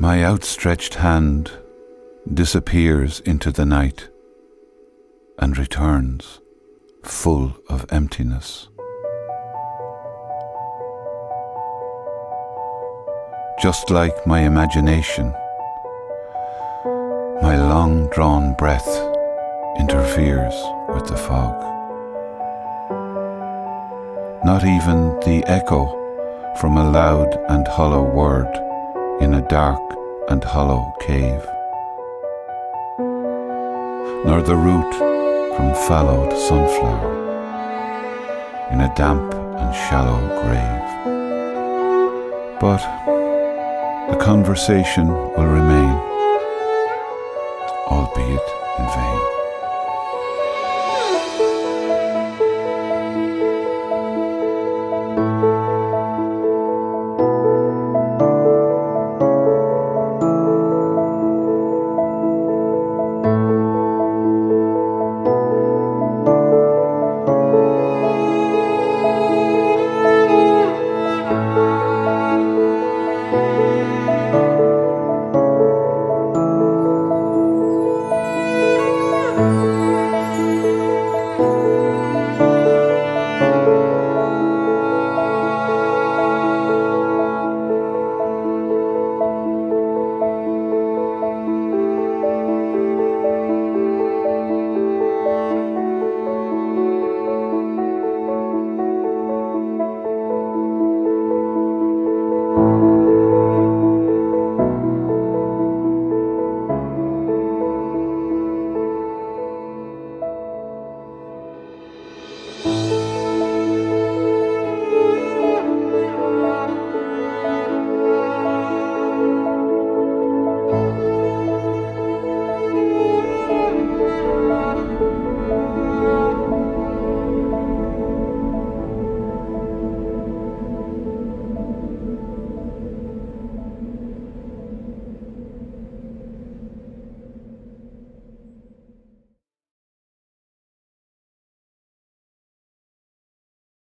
My outstretched hand disappears into the night and returns full of emptiness. Just like my imagination, my long drawn breath interferes with the fog. Not even the echo from a loud and hollow word in a dark and hollow cave, nor the root from fallowed sunflower in a damp and shallow grave. But the conversation will remain, albeit in vain.